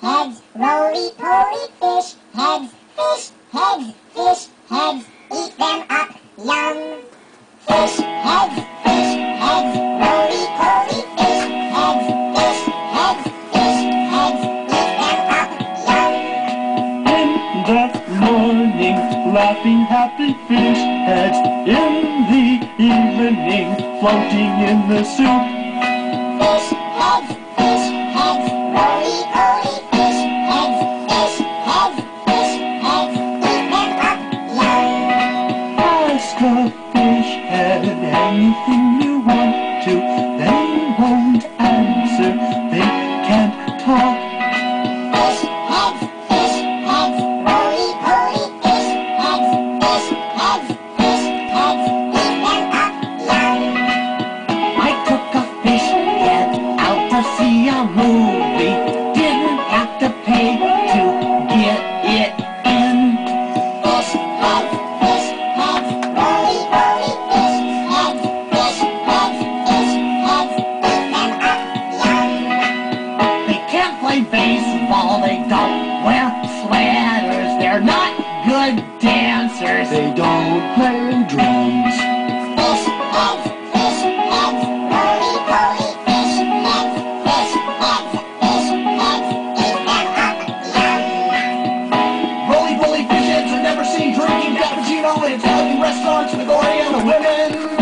heads, roly-poly fish heads, fish heads, fish heads, eat them up, yum. Fish heads, fish heads, roly-poly fish heads, fish heads, fish heads, eat them up, yum. In the morning, laughing happy fish heads. In the evening, floating in the soup. starfish head anything you want to. They won't answer, they can't talk. Fish heads, fish heads, roly poly fish heads, fish heads. play baseball, they don't wear sweaters, they're not good dancers, they don't play drums. Fish eggs, fish eggs, roly poly fish eggs, fish fish eat fish are never seen drinking in Italian restaurants women.